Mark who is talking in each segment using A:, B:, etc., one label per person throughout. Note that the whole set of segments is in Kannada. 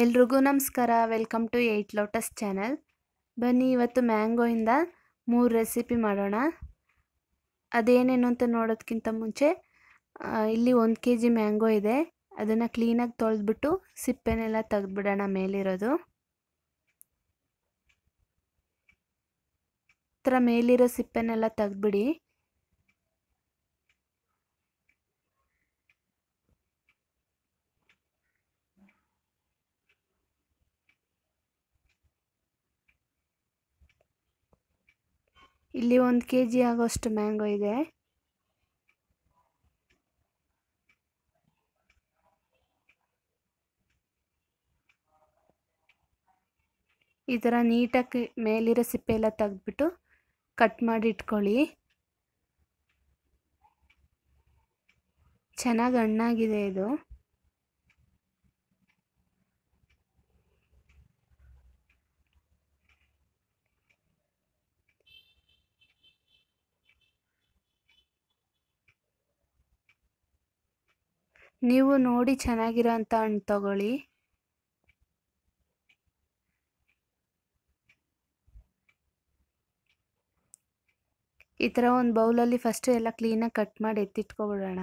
A: ಎಲ್ರಿಗೂ ನಮಸ್ಕಾರ. Welcome to eight lotus channel ಬನ್ನಿ, ಇವತ್ತು ಮ್ಯಾಂಗೋಯಿಂದ ಮೂರು ರೆಸಿಪಿ ಮಾಡೋಣ. ಅದೇನೇನು ಅಂತ ನೋಡೋದಕ್ಕಿಂತ ಮುಂಚೆ ಇಲ್ಲಿ ಒಂದು ಕೆ ಜಿ ಮ್ಯಾಂಗೋ ಇದೆ. ಅದನ್ನು ಕ್ಲೀನಾಗಿ ತೊಳೆದ್ಬಿಟ್ಟು ಸಿಪ್ಪೆನೆಲ್ಲ ತೆಗೆದ್ಬಿಡೋಣ ಮೇಲಿರೋದು. ಥರ ಮೇಲಿರೋ ಸಿಪ್ಪೆನೆಲ್ಲ ತೆಗೆದ್ಬಿಡಿ. ಇಲ್ಲಿ ಒಂದು ಕೆ ಜಿ ಆಗೋಷ್ಟು ಮ್ಯಾಂಗೋ ಇದೆ. ಈ ಥರ ನೀಟಾಗಿ ಮೇಲಿರೋ ಸಿಪ್ಪೆ ಎಲ್ಲ ತೆಗೆದ್ಬಿಟ್ಟು ಕಟ್ ಮಾಡಿ ಇಟ್ಕೊಳ್ಳಿ. ಚೆನ್ನಾಗಿ ಹಣ್ಣಾಗಿದೆ ಇದು. ನೀವು ನೋಡಿ ಚೆನ್ನಾಗಿರೋ ಅಂಥ ಹಣ್ಣು ತಗೊಳ್ಳಿ. ಈ ಥರ ಒಂದು ಬೌಲಲ್ಲಿ ಫಸ್ಟು ಎಲ್ಲ ಕ್ಲೀನಾಗಿ ಕಟ್ ಮಾಡಿ ಎತ್ತಿಟ್ಕೊಬಿಡೋಣ.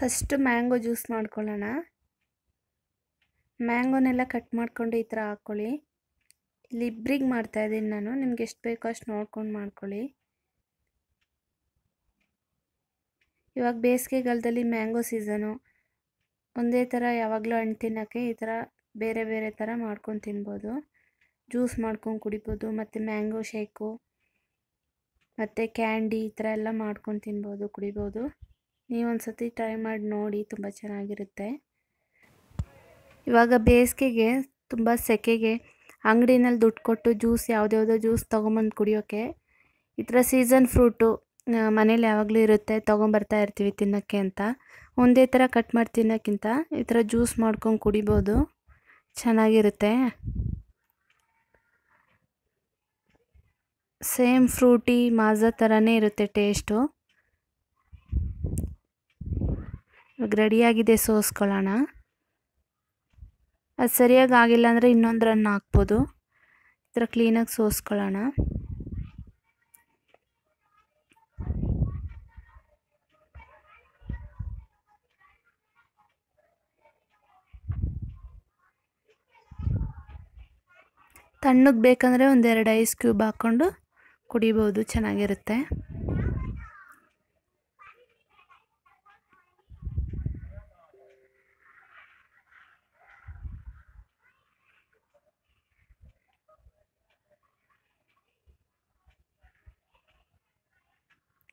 A: ಫಸ್ಟು ಮ್ಯಾಂಗೋ ಜ್ಯೂಸ್ ಮಾಡ್ಕೊಳ್ಳೋಣ. ಮ್ಯಾಂಗೋನೆಲ್ಲ ಕಟ್ ಮಾಡಿಕೊಂಡು ಈ ಥರ ಹಾಕ್ಕೊಳ್ಳಿ. ಇಲ್ಲಿ ಮಾಡ್ತಾ ಇದ್ದೀನಿ ನಾನು. ನಿಮ್ಗೆ ಎಷ್ಟು ಬೇಕೋ ಅಷ್ಟು ನೋಡ್ಕೊಂಡು ಮಾಡ್ಕೊಳ್ಳಿ. ಇವಾಗ ಬೇಸಿಗೆಗಾಲದಲ್ಲಿ ಮ್ಯಾಂಗೋ ಸೀಸನು ಒಂದೇ ಥರ ಯಾವಾಗಲೂ ಹಣ್ಣು ತಿನ್ನೋಕ್ಕೆ ಈ ಥರ ಬೇರೆ ಬೇರೆ ಥರ ಮಾಡ್ಕೊಂಡು ತಿನ್ಬೋದು. ಜ್ಯೂಸ್ ಮಾಡ್ಕೊಂಡು ಕುಡಿಬೋದು. ಮತ್ತು ಮ್ಯಾಂಗೋ ಶೇಕು ಮತ್ತು ಕ್ಯಾಂಡಿ ಈ ಥರ ಎಲ್ಲ ಮಾಡ್ಕೊಂಡು ತಿನ್ಬೋದು, ಕುಡಿಬೋದು. ನೀವೊಂದು ಸತಿ ಟ್ರೈ ಮಾಡಿ ನೋಡಿ, ತುಂಬ ಚೆನ್ನಾಗಿರುತ್ತೆ. ಇವಾಗ ಬೇಸಿಗೆಗೆ, ತುಂಬ ಸೆಕೆಗೆ ಅಂಗಡಿನಲ್ಲಿ ದುಡ್ಡು ಕೊಟ್ಟು ಜ್ಯೂಸ್ ಯಾವುದ್ಯಾವುದೋ ಜ್ಯೂಸ್ ತೊಗೊಂಬಂದು ಕುಡಿಯೋಕ್ಕೆ ಈ ಥರ ಸೀಸನ್ ಫ್ರೂಟು ಮನೇಲಿ ಯಾವಾಗಲೂ ಇರುತ್ತೆ, ತೊಗೊಂಬರ್ತಾ ಇರ್ತೀವಿ ತಿನ್ನೋಕ್ಕೆ ಅಂತ. ಒಂದೇ ಥರ ಕಟ್ ಮಾಡಿ ತಿನ್ನೋಕ್ಕಿಂತ ಈ ಥರ ಜ್ಯೂಸ್ ಮಾಡ್ಕೊಂಡು ಕುಡಿಬೋದು. ಚೆನ್ನಾಗಿರುತ್ತೆ. ಸೇಮ್ ಫ್ರೂಟಿ ಮಾಜಾ ಥರನೇ ಇರುತ್ತೆ ಟೇಸ್ಟು ಇವಾಗ ರೆಡಿಯಾಗಿದೆ, ಸೋಸ್ಕೊಳ್ಳೋಣ. ಅದು ಸರಿಯಾಗಿ ಆಗಿಲ್ಲ ಅಂದರೆ ಇನ್ನೊಂದು ರನ್ ಹಾಕ್ಬೋದು. ಈ ಥರ ಕ್ಲೀನಾಗಿ ಸೋಸ್ಕೊಳ್ಳೋಣ. ತಣ್ಣಗೆ ಬೇಕಂದರೆ ಒಂದೆರಡು ಐಸ್ ಕ್ಯೂಬ್ ಹಾಕ್ಕೊಂಡು ಕುಡಿಬೋದು, ಚೆನ್ನಾಗಿರುತ್ತೆ.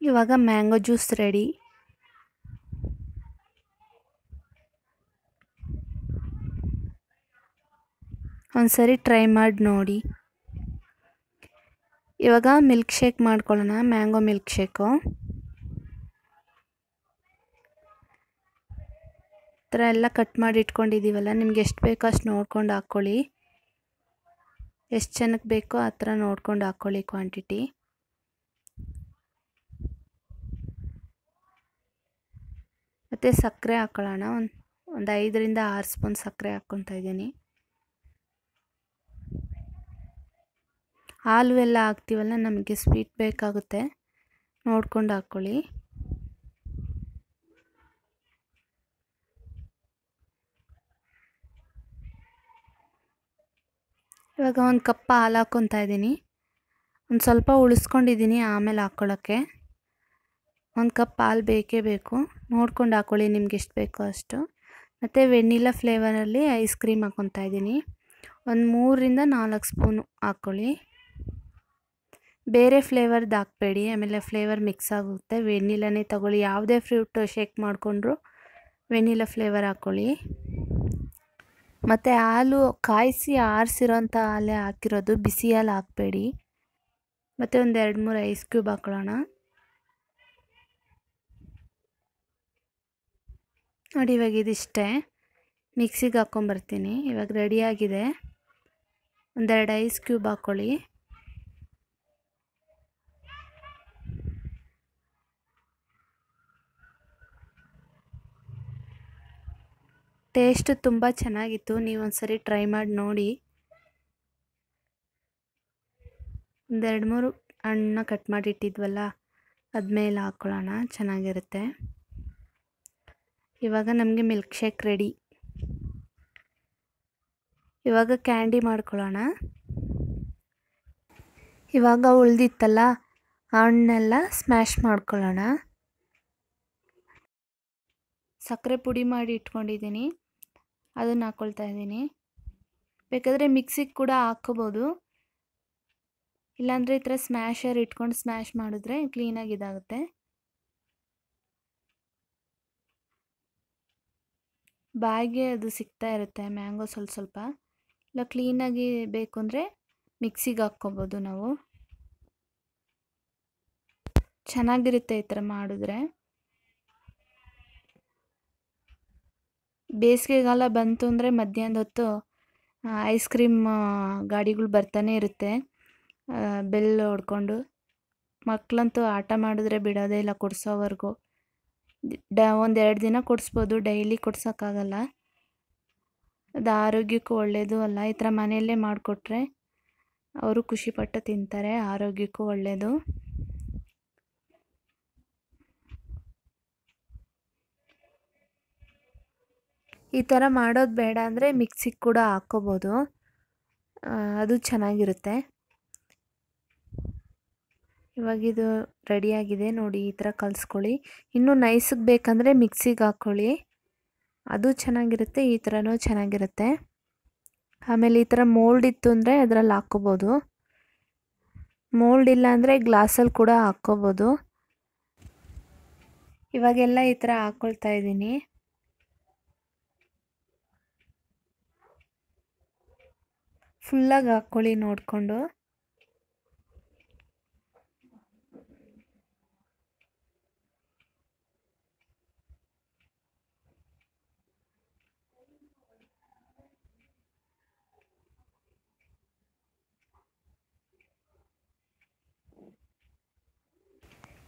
A: ಇವಾಗ ಮ್ಯಾಂಗೋ ಜ್ಯೂಸ್ ರೆಡಿ. ಒಂದ್ಸರಿ ಟ್ರೈ ಮಾಡಿ ನೋಡಿ. ಇವಾಗ ಮಿಲ್ಕ್ ಶೇಕ್ ಮಾಡ್ಕೊಳ್ಳೋಣ, ಮ್ಯಾಂಗೋ ಮಿಲ್ಕ್ ಶೇಕು. ಥರ ಎಲ್ಲ ಕಟ್ ಮಾಡಿ ಇಟ್ಕೊಂಡಿದ್ದೀವಲ್ಲ, ನಿಮ್ಗೆ ಎಷ್ಟು ಬೇಕೋ ಅಷ್ಟು ನೋಡ್ಕೊಂಡು ಹಾಕ್ಕೊಳ್ಳಿ. ಎಷ್ಟು ಜನಕ್ಕೆ ಬೇಕೋ ಆ ಥರ ನೋಡ್ಕೊಂಡು ಹಾಕ್ಕೊಳ್ಳಿ ಕ್ವಾಂಟಿಟಿ. ಮತ್ತು ಸಕ್ಕರೆ ಹಾಕ್ಕೊಳ್ಳೋಣ ಒಂದು ಒಂದು ಐದರಿಂದ ಆರು ಸ್ಪೂನ್ ಸಕ್ಕರೆ ಹಾಕ್ಕೊತಾ ಇದ್ದೀನಿ. ಹಾಲು ಎಲ್ಲ ಹಾಕ್ತೀವಲ್ಲ, ನಮಗೆ ಸ್ವೀಟ್ ಬೇಕಾಗುತ್ತೆ. ನೋಡ್ಕೊಂಡು ಹಾಕ್ಕೊಳ್ಳಿ. ಇವಾಗ ಒಂದು ಕಪ್ ಹಾಲು ಹಾಕ್ಕೊತಾ ಇದ್ದೀನಿ. ಒಂದು ಸ್ವಲ್ಪ ಉಳಿಸ್ಕೊಂಡಿದ್ದೀನಿ, ಆಮೇಲೆ ಹಾಕ್ಕೊಳ್ಳೋಕ್ಕೆ ಒಂದು ಕಪ್ ಹಾಲು ಬೇಕೇ ಬೇಕು. ನೋಡ್ಕೊಂಡು ಹಾಕ್ಕೊಳ್ಳಿ ನಿಮ್ಗೆ ಎಷ್ಟು ಬೇಕೋ ಅಷ್ಟು. ಮತ್ತು ವೆನಿಲ್ಲ ಫ್ಲೇವರಲ್ಲಿ ಐಸ್ ಕ್ರೀಮ್ ಹಾಕ್ಕೊತಾ ಇದ್ದೀನಿ. ಒಂದು ಮೂರರಿಂದ ನಾಲ್ಕು ಸ್ಪೂನು ಹಾಕ್ಕೊಳ್ಳಿ ಬೇರೆ ಫ್ಲೇವರ್ದು ಹಾಕಬೇಡಿ, ಆಮೇಲೆ ಫ್ಲೇವರ್ ಮಿಕ್ಸ್ ಆಗುತ್ತೆ. ವೆನಿಲಾನೇ ತಗೊಳ್ಳಿ, ಯಾವುದೇ ಫ್ರೂಟ್ ಶೇಕ್ ಮಾಡಿಕೊಂಡ್ರು ವೆನಿಲ್ಲ ಫ್ಲೇವರ್ ಹಾಕ್ಕೊಳ್ಳಿ ಮತ್ತು ಹಾಲು ಕಾಯಿಸಿ ಆರಿಸಿರೋಂಥ ಹಾಲೇ ಹಾಕಿರೋದು, ಬಿಸಿ ಹಾಲು ಹಾಕಬೇಡಿ. ಮತ್ತು ಒಂದು ಎರಡು ಮೂರು ಐಸ್ ಕ್ಯೂಬ್ ಹಾಕೊಳ್ಳೋಣ. ನೋಡಿ ಇವಾಗ ಇದಿಷ್ಟೇ. ಮಿಕ್ಸಿಗೆ ಹಾಕ್ಕೊಂಬರ್ತೀನಿ ಇವಾಗ ರೆಡಿಯಾಗಿದೆ ಒಂದೆರಡು ಐಸ್ ಕ್ಯೂಬ್ ಹಾಕ್ಕೊಳ್ಳಿ ಟೇಸ್ಟ್ ತುಂಬ ಚೆನ್ನಾಗಿತ್ತು. ನೀವು ಒಂದ್ಸರಿ ಟ್ರೈ ಮಾಡಿ ನೋಡಿ. ಒಂದೆರಡು ಮೂರು ಹಣ್ಣನ್ನ ಕಟ್ ಮಾಡಿ ಇಟ್ಟಿದ್ವಲ್ಲ, ಅದ್ಮೇಲೆ ಹಾಕ್ಕೊಳ್ಳೋಣ ಚೆನ್ನಾಗಿರುತ್ತೆ. ಇವಾಗ ನಮಗೆ ಮಿಲ್ಕ್ ಶೇಕ್ ರೆಡಿ ಇವಾಗ ಕ್ಯಾಂಡಿ ಮಾಡ್ಕೊಳ್ಳೋಣ. ಇವಾಗ ಉಳ್ದಿತ್ತಲ್ಲ, ಹಣ್ಣೆಲ್ಲ ಸ್ಮ್ಯಾಶ್ ಮಾಡ್ಕೊಳ್ಳೋಣ. ಸಕ್ಕರೆ ಪುಡಿ ಮಾಡಿ ಇಟ್ಕೊಂಡಿದ್ದೀನಿ. ಅದನ್ನು ಹಾಕ್ಕೊಳ್ತಾ ಇದ್ದೀನಿ. ಬೇಕಾದರೆ ಮಿಕ್ಸಿಗೆ ಕೂಡ ಹಾಕ್ಕೋಬೋದು. ಇಲ್ಲಾಂದರೆ ಈ ಥರ ಸ್ಮ್ಯಾಶರ್ ಇಟ್ಕೊಂಡು ಸ್ಮ್ಯಾಶ್ ಮಾಡಿದ್ರೆ ಕ್ಲೀನಾಗಿ ಇದಾಗುತ್ತೆ. ಬಾಯಿಗೆ ಅದು ಸಿಗ್ತಾ ಇರುತ್ತೆ ಮ್ಯಾಂಗೋ ಸ್ವಲ್ಪ ಸ್ವಲ್ಪ. ಇಲ್ಲ ಕ್ಲೀನಾಗಿ ಬೇಕು ಅಂದರೆ ಮಿಕ್ಸಿಗೆ ಹಾಕ್ಕೊಬೋದು ನಾವು. ಚೆನ್ನಾಗಿರುತ್ತೆ ಈ ಥರ ಮಾಡಿದ್ರೆ. ಬೇಸಿಗೆಗಾಲ ಬಂತು ಅಂದರೆ ಮಧ್ಯಾಹ್ನದ ಹೊತ್ತು ಐಸ್ ಕ್ರೀಮ್ ಗಾಡಿಗಳು ಬರ್ತಾನೆ ಇರುತ್ತೆ. ಬೆಲ್ ಹೊಡ್ಕೊಂಡು. ಮಕ್ಕಳಂತೂ ಆಟ ಮಾಡಿದ್ರೆ ಬಿಡೋದೇ ಇಲ್ಲ ಕೊಡಿಸೋವರೆಗೂ. ಒಂದೆರಡು ದಿನ ಕೊಡಿಸ್ಬೋದು, ಡೈಲಿ ಕೊಡ್ಸೋಕ್ಕಾಗಲ್ಲ. ಅದು ಆರೋಗ್ಯಕ್ಕೂ ಒಳ್ಳೆಯದು ಅಲ್ಲ, ಈ ಥರ ಮನೆಯಲ್ಲೇ ಮಾಡಿಕೊಟ್ರೆ ಅವರು ಖುಷಿಪಟ್ಟು ತಿಂತಾರೆ, ಆರೋಗ್ಯಕ್ಕೂ ಒಳ್ಳೆಯದು ಈ ಥರ ಮಾಡೋದು ಬೇಡ ಅಂದರೆ ಮಿಕ್ಸಿಗೆ ಕೂಡ ಹಾಕ್ಕೋಬೋದು. ಅದು ಚೆನ್ನಾಗಿರುತ್ತೆ. ಇವಾಗಿದು ರೆಡಿಯಾಗಿದೆ ನೋಡಿ, ಈ ಥರ ಕಲಿಸ್ಕೊಳ್ಳಿ. ಇನ್ನೂ ನೈಸಿಗೆ ಬೇಕಂದರೆ ಮಿಕ್ಸಿಗೆ ಹಾಕ್ಕೊಳ್ಳಿ ಅದು ಚೆನ್ನಾಗಿರುತ್ತೆ, ಈ ಥರನೂ ಚೆನ್ನಾಗಿರುತ್ತೆ. ಆಮೇಲೆ ಈ ಥರ ಮೋಲ್ಡ್ ಇತ್ತು ಅಂದರೆ ಅದರಲ್ಲಿ ಹಾಕ್ಕೋಬೋದು. ಮೋಲ್ಡ್ ಇಲ್ಲ ಅಂದರೆ ಗ್ಲಾಸಲ್ಲಿ ಕೂಡ ಹಾಕ್ಕೋಬೋದು. ಇವಾಗೆಲ್ಲ ಈ ಥರ ಹಾಕ್ಕೊಳ್ತಾ ಇದ್ದೀನಿ. ಫುಲ್ಲಾಗಿ ಹಾಕ್ಕೊಳ್ಳಿ ನೋಡಿಕೊಂಡು.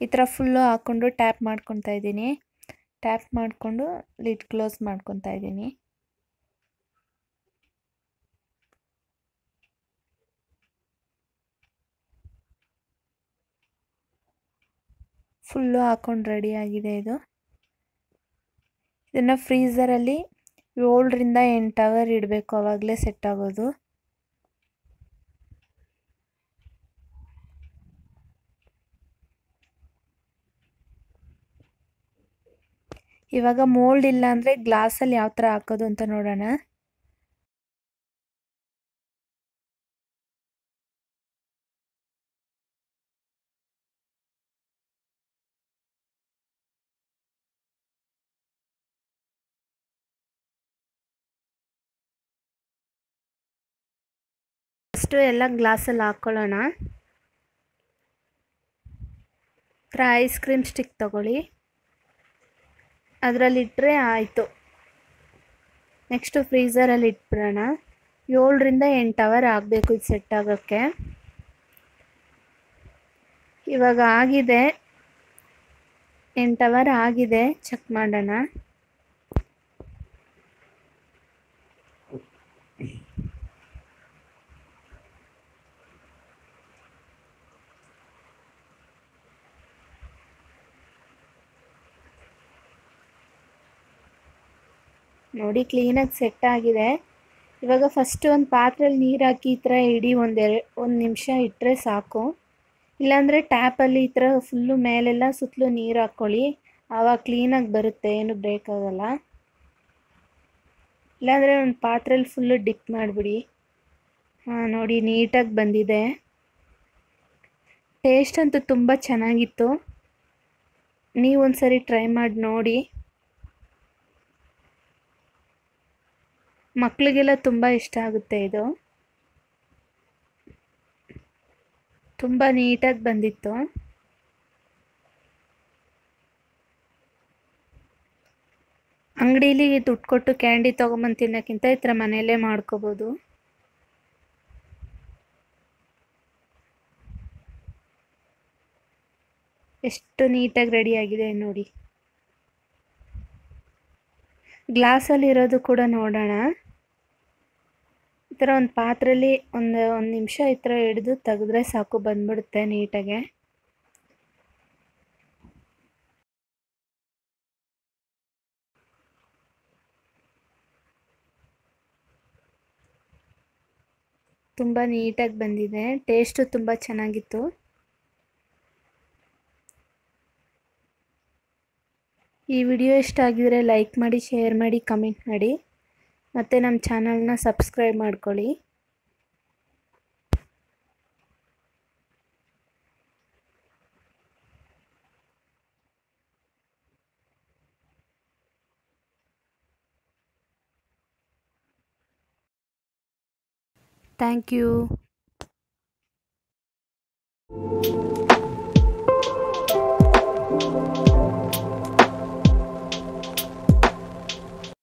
A: ಈ ಥರ ಫುಲ್ಲು ಹಾಕ್ಕೊಂಡು ಟ್ಯಾಪ್ ಮಾಡ್ಕೊತಾ ಇದ್ದೀನಿ. ಟ್ಯಾಪ್ ಮಾಡಿಕೊಂಡು ಲಿಡ್ ಕ್ಲೋಸ್ ಮಾಡ್ಕೊತಾ ಇದ್ದೀನಿ. ಫುಲ್ಲು ಹಾಕ್ಕೊಂಡು ರೆಡಿಯಾಗಿದೆ ಇದು. ಇದನ್ನು ಫ್ರೀಝರಲ್ಲಿ ಏಳರಿಂದ ಎಂಟು ಅವರ್ ಇಡಬೇಕು. ಅವಾಗಲೇ ಸೆಟ್ ಆಗೋದು. ಇವಾಗ ಮೋಲ್ಡ್ ಇಲ್ಲ ಅಂದರೆ ಗ್ಲಾಸಲ್ಲಿ ಯಾವ ಥರ ಹಾಕೋದು ಅಂತ ನೋಡೋಣ. ಫಸ್ಟು ಎಲ್ಲ ಗ್ಲಾಸಲ್ಲಿ ಹಾಕ್ಕೊಳ್ಳೋಣ ಥರ ಐಸ್ ಕ್ರೀಮ್ ಸ್ಟಿಕ್ ತಗೊಳ್ಳಿ. ಅದರಲ್ಲಿಟ್ಟರೆ ಆಯಿತು. ನೆಕ್ಸ್ಟು ಫ್ರೀಝರಲ್ಲಿ ಇಟ್ಬಿಡೋಣ. ಏಳರಿಂದ ಎಂಟು ಅವರ್ ಆಗಬೇಕು ಇದು ಸೆಟ್ ಆಗೋಕ್ಕೆ. ಇವಾಗ ಆಗಿದೆ. ಎಂಟು ಅವರ್ ಆಗಿದೆ. ಚೆಕ್ ಮಾಡೋಣ. ನೋಡಿ ಕ್ಲೀನಾಗಿ ಸೆಟ್ ಆಗಿದೆ. ಇವಾಗ ಫಸ್ಟು ಒಂದು ಪಾತ್ರೆಯಲ್ಲಿ ನೀರು ಹಾಕಿ ಈ ಥರ ಇಡಿ ಒಂದೆರಡು ಒಂದು ನಿಮಿಷ ಇಟ್ಟರೆ ಸಾಕು. ಇಲ್ಲಾಂದರೆ ಟ್ಯಾಪಲ್ಲಿ ಈ ಥರ ಫುಲ್ಲು ಮೇಲೆಲ್ಲ ಸುತ್ತಲೂ ನೀರು ಹಾಕ್ಕೊಳ್ಳಿ. ಆವಾಗ ಕ್ಲೀನಾಗಿ ಬರುತ್ತೆ, ಏನು ಬೇಕಾಗಲ್ಲ ಇಲ್ಲಾಂದರೆ ಒಂದು ಪಾತ್ರೆಯಲ್ಲಿ ಫುಲ್ಲು ಡಿಪ್ ಮಾಡಿಬಿಡಿ. ಹಾಂ, ನೋಡಿ ನೀಟಾಗಿ ಬಂದಿದೆ. ಟೇಸ್ಟ್ ಅಂತೂ ತುಂಬ ಚೆನ್ನಾಗಿತ್ತು. ನೀವೊಂದು ಸರಿ ಟ್ರೈ ಮಾಡಿ ನೋಡಿ. ಮಕ್ಕಳಿಗೆಲ್ಲ ತುಂಬ ಇಷ್ಟ ಆಗುತ್ತೆ ಇದು. ತುಂಬ ನೀಟಾಗಿ ಬಂದಿತ್ತು. ಅಂಗಡೀಲಿ ದುಡ್ಡು ಕೊಟ್ಟು ಕ್ಯಾಂಡಿ ತೊಗೊಂಬಂದು ತಿನ್ನೋಕ್ಕಿಂತ ಈ ಥರ ಮನೆಯಲ್ಲೇ ಮಾಡ್ಕೋಬೋದು. ಎಷ್ಟು ನೀಟಾಗಿ ರೆಡಿ ಆಗಿದೆ ನೋಡಿ. ಗ್ಲಾಸಲ್ಲಿರೋದು ಕೂಡ ನೋಡೋಣ. ಥರ ಒಂದು ಪಾತ್ರೆಯಲ್ಲಿ ಒಂದು ಒಂದು ನಿಮಿಷ ಈ ಥರ ಹಿಡಿದು ತೆಗೆದ್ರೆ ಸಾಕು, ಬಂದ್ಬಿಡುತ್ತೆ ನೀಟಾಗೆ. ತುಂಬ ನೀಟಾಗಿ ಬಂದಿದೆ, ಟೇಸ್ಟು ತುಂಬ ಚೆನ್ನಾಗಿತ್ತು. ಈ ವಿಡಿಯೋ ಇಷ್ಟ ಆಗಿದರೆ ಲೈಕ್ ಮಾಡಿ, ಶೇರ್ ಮಾಡಿ, ಕಮೆಂಟ್ ಮಾಡಿ. ಮತ್ತು ನಮ್ಮ ಚಾನಲ್ನ ಸಬ್ಸ್ಕ್ರೈಬ್ ಮಾಡ್ಕೊಳ್ಳಿ ಥ್ಯಾಂಕ್ ಯು